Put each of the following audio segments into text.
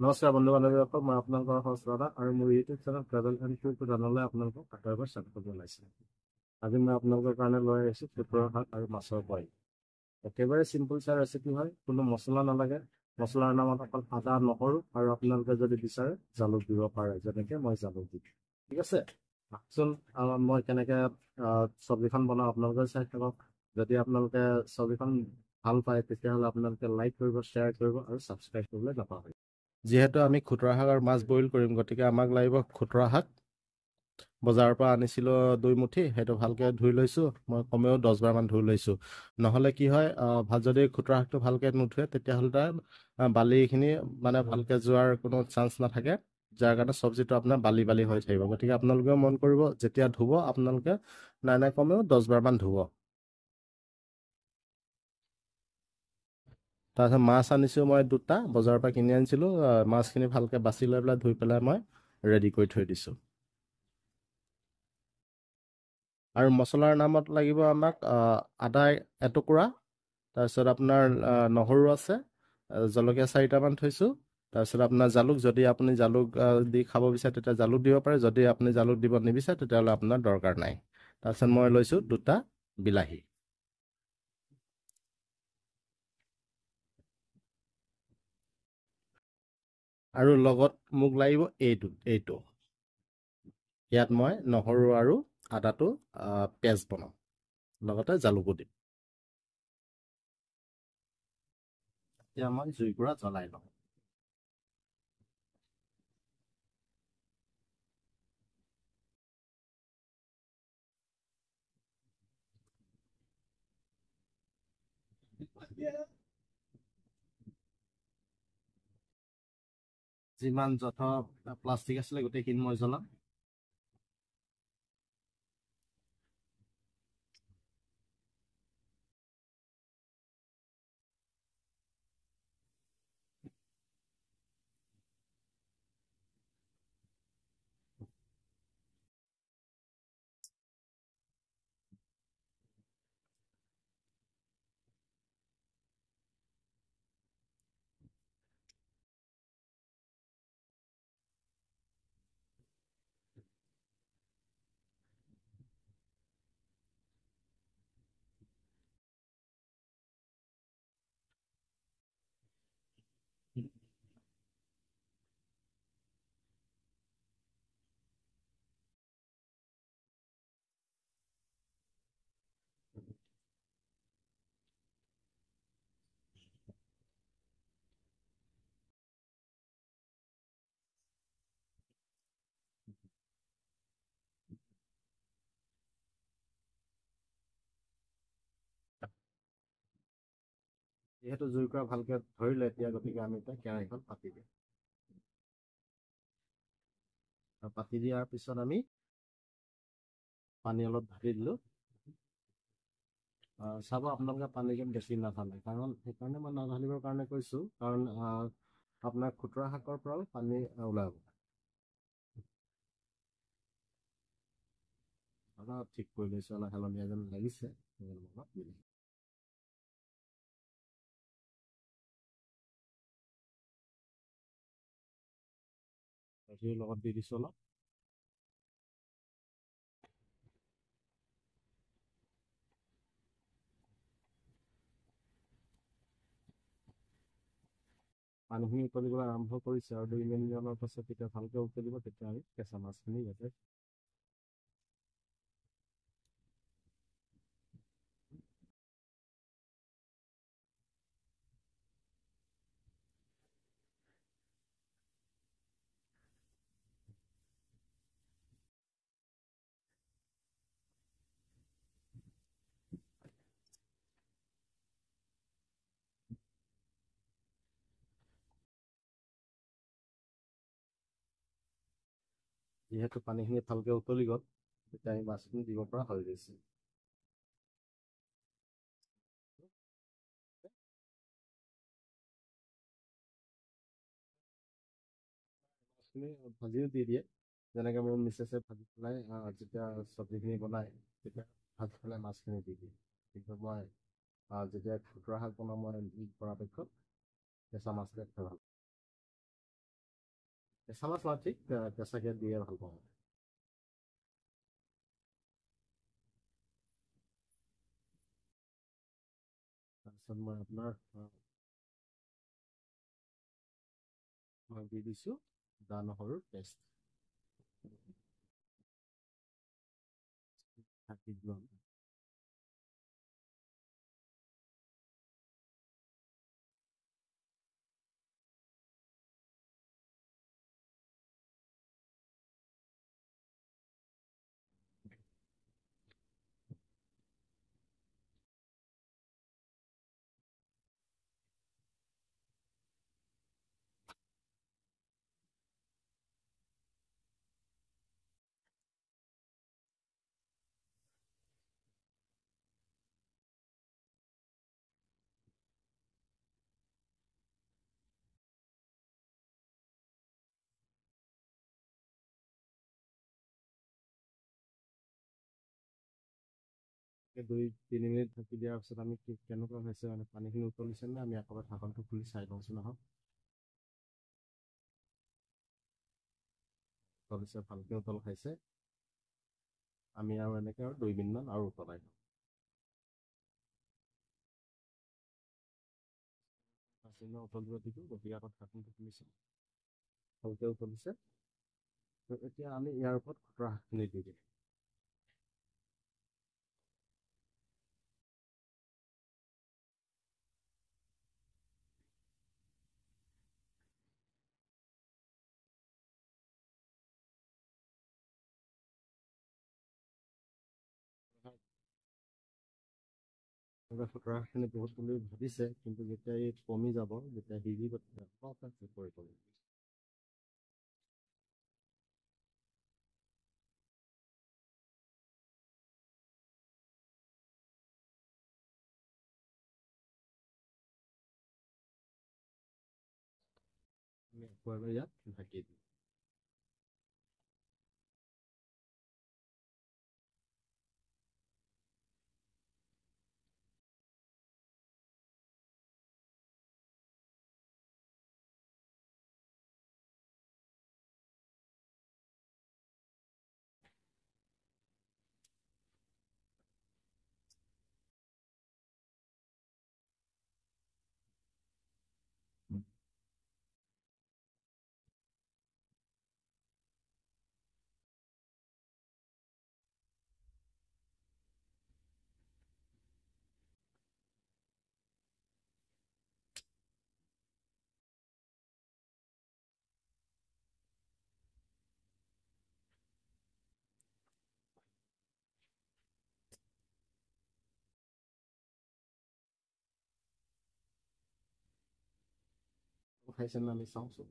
নমস্কাৰ বন্ধু বান্ধৱীসকল মই আপোনালোকৰ সহস্ৰতা আৰু মোৰ YouTube channel travel and tour চেনেললৈ আপোনালোকক আটাইবাৰ স্বাগতম জনাইছোঁ। আজি মই আপোনালোকৰ কাৰণে লৈ আহিছোঁ কুকুৰৰ শাক আৰু মাছৰ বইল। একেবাৰে চিম্পুল চাই ৰেচিপি হয় কোনো মছলা নালাগে। মছলাৰ নামত অকল আদা নহৰু আৰু আপোনালোকে যদি বিচাৰে জালুক দিব পাৰে যেনেকৈ মই জালুক দিম। ঠিক আছে? আহকচোন মই কেনেকৈ চব্জিখন বনাওঁ আপোনালোকে চাই থাকক। যদি আপোনালোকে চব্জিখন ভাল পায় তেতিয়াহ'লে আপোনালোকে লাইক কৰিব শ্বেয়াৰ কৰিব আৰু ছাবস্ক্ৰাইব কৰিবলৈ নাপাহৰিব। যিহেতু আমি খুতৰা শাক আৰু মাছ বইল কৰিম গতিকে আমাক লাগিব খুতৰা শাক। বজাৰৰ পৰা আনিছিলোঁ দুই মুঠি সেইটো ভালকৈ ধুই লৈছোঁ মই কমেও দহ বাৰমান ধুই লৈছোঁ। নহ'লে কি হয় ভাত যদি খুতৰা শাকটো ভালকৈ নুধুৱে তেতিয়াহ'লে তাৰ বালিখিনি মানে ভালকৈ যোৱাৰ কোনো চান্স নাথাকে যাৰ কাৰণে চব্জিটো আপোনাৰ বালি বালি হৈ থাকিব। গতিকে আপোনালোকেও মন কৰিব যেতিয়া ধুব আপোনালোকে নাই নাই কমেও দহ বাৰমান ধুব। তাৰপিছত মাছ আনিছোঁ মই দুটা বজাৰৰ পৰা কিনি আনিছিলোঁ মাছখিনি ভালকৈ বাছি লৈ পেলাই ধুই পেলাই মই ৰেডি কৰি থৈ দিছোঁ। আৰু মছলাৰ নামত লাগিব আমাক আদা এটুকুৰা তাৰপিছত আপোনাৰ নহৰু আছে জলকীয়া চাৰিটামান থৈছোঁ তাৰপিছত আপোনাৰ জালুক যদি আপুনি জালুক দি খাব বিচাৰে তেতিয়া জালুক দিব পাৰে যদি আপুনি জালুক দিব নিবিচাৰে তেতিয়াহ'লে আপোনাৰ দৰকাৰ নাই। তাৰপিছত মই লৈছোঁ দুটা বিলাহী। আৰু লগত মোক লাগিব এইটো এইটো। ইয়াত মই নহৰু আৰু আদাটো পেজ বনাম। লগতে জালুকো দিম। এতিয়া মই জুইকুৰা জ্বলাই লওঁ। Yeah. যিমান যথ প্লাষ্টিক আছিলে গোটেইখিনি মই জ্বলাম। যিহেতু জুইকুৰা ভালকৈ ধৰিলে এতিয়া গতিকে আমি এতিয়া কেৰাহীখন পাতি আৰু পাতি দিয়াৰ পিছত আমি পানী অলপ ঢালি দিলোঁ। চাব আপোনালোকে পানী যেন বেছি নাঢালে কাৰণ সেইকাৰণে মই নাঢালিবৰ কাৰণে কৈছোঁ কাৰণ আপোনাৰ খুতুৰা শাকৰ পৰাও পানী ওলাব। ঠিক কৰি লৈছোঁ অলপ হেলনীয়া যেন লাগিছে। গাখীৰ লগত দি দিছোঁ অলপ পানীখিনি উতলিবলৈ আৰম্ভ কৰিছে আৰু দুই মিনিটমানৰ পাছত যেতিয়া ভালকৈ উতলিব তেতিয়া আমি কেঁচা মাছখিনি ইয়াতে যিহেতু পানীখিনি ভালকৈ উতলি গ'ল তেতিয়া আমি মাছখিনি দিব পৰা হৈ গৈছে। মাছখিনি ভাজিও দি দিয়ে। যেনেকৈ মোৰ মিছেছে ভাজি পেলাই যেতিয়া চব্জিখিনি বনায় তেতিয়া ভাজি পেলাই মাছখিনি দি দিয়ে। কিন্তু মই যেতিয়া খুতুৰা শাক বনাওঁ মই পৰাপক্ষত কেঁচা মাছকে খাই ভাল কেঁচা মাছ দিয়ে ভাল পাওঁ তাৰপিছত মই আপোনাৰ মই দি দিছোঁ দা নহৰুৰ পেষ্ট ঢাকি দিলোঁ দুই তিনি মিনিট ঢাকি দিয়াৰ পিছত আমি কেনেকুৱা হৈছে মানে পানীখিনি উতলিছে নে আমি আকৌ ঢাকনটো খুলি চাই লওঁচোন আহক উতলিছে ভালকে উতল খাইছে আমি আৰু এনেকে আৰু দুই মিনিটমান আৰু উতলাই পাঁচ মিনিটমান উতলিব দিলোঁ গতিকে আকৌ ঢাকনটো খুলিছে ভালকে উতলিছে ত' এতিয়া আমি ইয়াৰ ওপৰত খুতৰা শাকখিনি দি দিম এনেকৈ খুতৰা শাকখিনি বহুত বুলি ভাবিছে কিন্তু যেতিয়া ই কমি যাব যেতিয়া সিজিব তেতিয়া ইয়াত ঢাকি দিম খাইছে নে আমি চাওঁচোন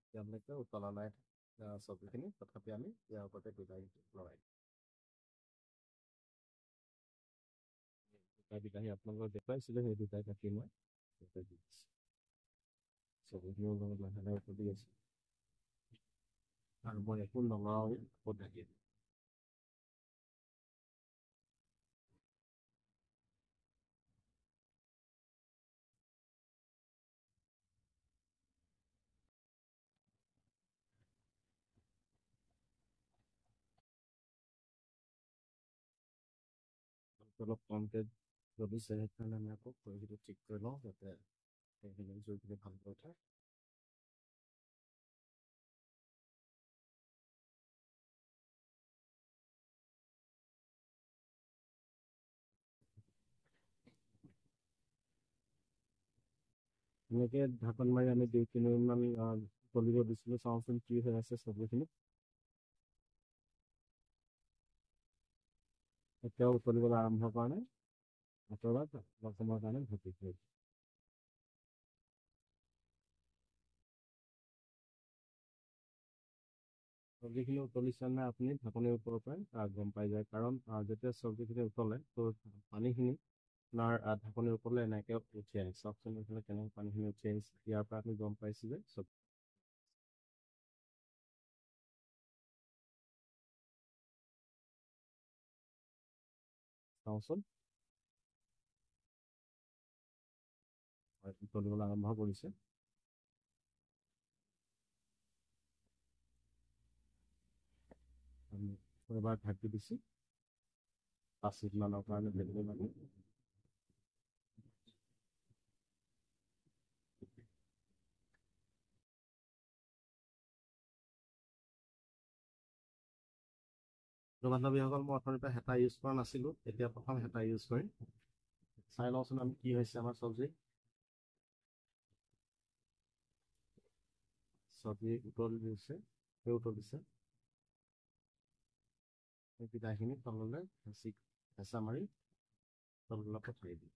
এতিয়ালৈকে উতলা নাই আহ, চব্জিখিনি তথাপি আমি ইয়াৰ ওপৰতে বিলাহীটো লগাই দিম দুটা বিলাহী আপোনালোকক দেখুৱাইছিলোঁ সেই দুটাই কাটি মই ইয়াতে দি দিছোঁ চব্জিখিনিও লগত লাহে লাহে উতলি আছে আৰু মই একো নলগাওঁ আকৌ ঢাকি দিম অলপ কমকৈ জ্বলিছে সেইকাৰণে আমি আকৌ খৰিটো ঠিক কৰি লওঁ যাতে সেইখিনি জুইখিনি ভালকৈ উঠে এনেকৈ ঢাকন মাৰি আমি দুই তিনি মিনিটমান আহ, উতলিব দিছিলোঁ চাওঁচোন কি হৈ আছে চব্জিখিনি এতিয়াও উতলিবলৈ আৰম্ভ কৰা নাই আঁতৰত অলপ সময়ৰ কাৰণে থৈ দিছোঁ। চব্জিখিনি উতলিছে নে আপুনি? ঢাকনিৰ ওপৰৰ পৰাই গম পাই যায়। কাৰণ যেতিয়া চব্জিখিনি উতলে তো পানীখিনি আপোনাৰ ঢাকনিৰ ওপৰলৈ এনেকৈ উঠি আহে। চাওকচোন এইফালে কেনেকৈ পানীখিনি উঠি আহিছে। ইয়াৰ পৰা আমি গম পাইছোঁ যে চব চাওঁচোন হয় উতলিবলৈ আৰম্ভ কৰিছে এবাৰ ঢাকি দিছোঁ পাঁচ মিনিটমানৰ কাৰণে ভেকুলী মাৰি বান্ধৱীসকল মই অথনিৰ পৰা হেতা ইউজ কৰা নাছিলোঁ এতিয়া প্ৰথম হেতা ইউজ কৰিম। চাই লওঁচোন আমি কি হৈছে আমাৰ চব্জি। চব্জি উতলি দিছে সেই উতলিছে সেই পিঠাখিনি তললৈ হেঁচি হেঁচা মাৰি তললৈ পঠিয়াই দিম।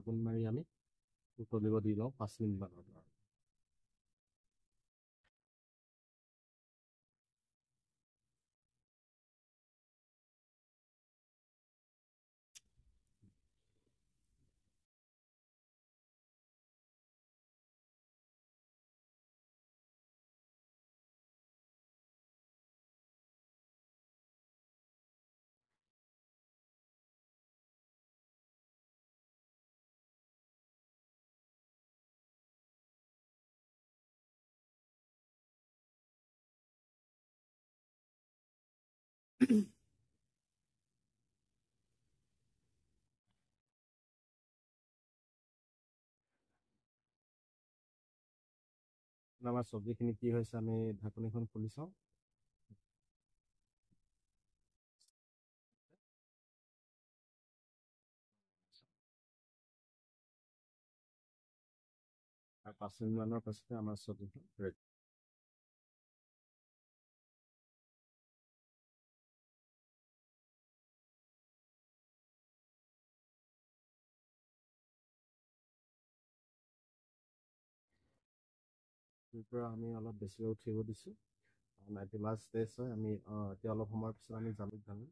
ঢাকোন মাৰি আমি উতলিব দি লওঁ পাঁচ মিনিটমানৰ কাৰণে আমাৰ চব্জিখিনি কি হৈছে আমি ঢাকনিখন খুলি চাওঁ। পাঁচ মিনিটমানৰ পাছতে আমাৰ চব্জিখন ৰেডি পৰা আমি অলপ বেছিকৈ উঠিব দিছোঁ। নাইণ্টি লাষ্ট ষ্টেজ হয় আমি এতিয়া অলপ সময়ৰ পিছত আমি জালুক ঢালিম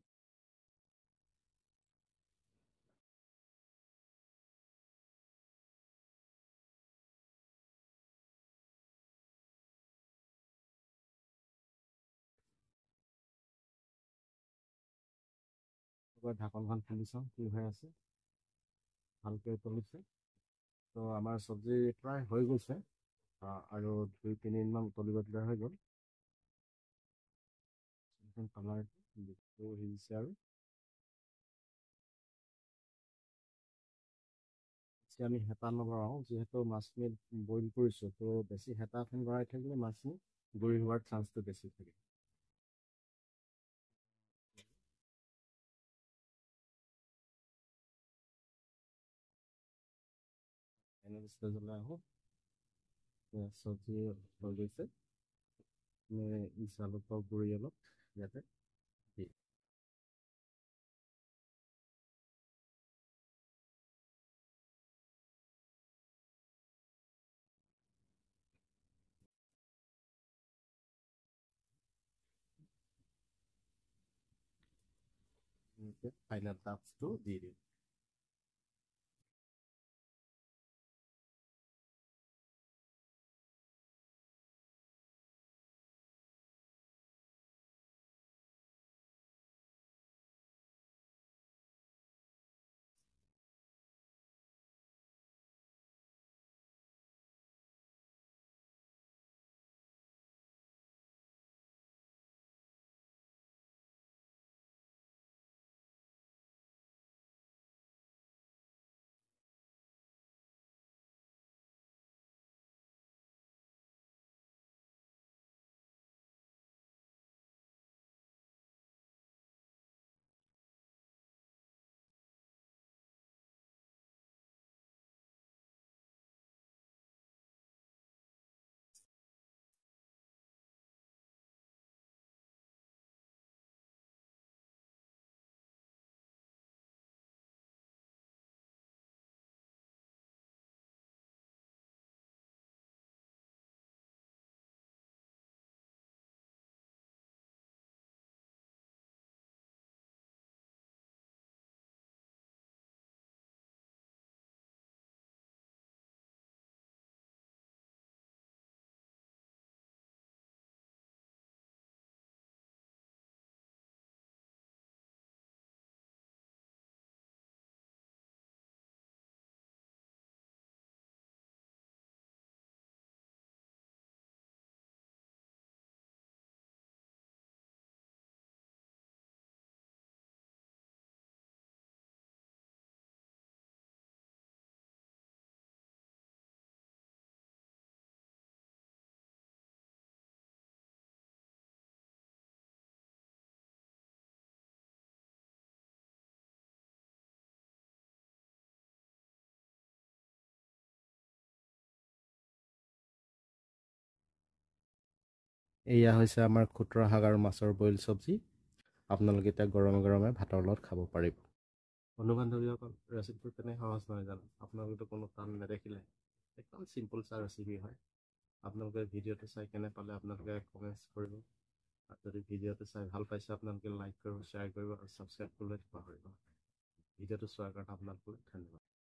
ঢাকনখন খুলি চাওঁ কি হৈ আছে। ভালকৈ উতলিছে তো আমাৰ চব্জি প্ৰায় হৈ গৈছে। আৰু দুই তিনিদিনমান উতলিব দিলে হৈ গ'ল। আৰু। আমি হেতা নবঢ়াওঁ যিহেতু মাছখিনি বইল কৰিছোঁ তো বেছি হেতাখন বঢ়াই থাকিলে মাছখিনি গুৰি হোৱাৰ চান্সটো বেছি থাকে। আহোঁ। চব্জি হৈ গৈছে জালুকৰ গুড়ি অলপ ইয়াতে। দি ফাইনেল টাচটো দি দিম। এয়া হৈছে আমাৰ খুতৰা শাক আৰু মাছৰ বইল চব্জি। আপোনালোকে এতিয়া গৰমে গৰমে ভাতৰ লগত খাব পাৰিব। বন্ধু বান্ধৱীসকল ৰেচিপিটো তেনে সহজ নহয় জানো? আপোনালোকেতো কোনো টান নেদেখিলে। একদম চিম্পুল চাহ ৰেচিপি হয়। আপোনালোকে ভিডিঅ'টো চাই কেনে পালে আপোনালোকে কমেণ্টছ কৰিব। আৰু যদি ভিডিঅ'টো চাই ভাল পাইছে আপোনালোকে লাইক কৰিব শ্বেয়াৰ কৰিব আৰু ছাবস্ক্ৰাইব কৰিবলৈ পাহৰিব ভিডিঅ'টো চোৱাৰ কাৰণে আপোনালোকক ধন্যবাদ।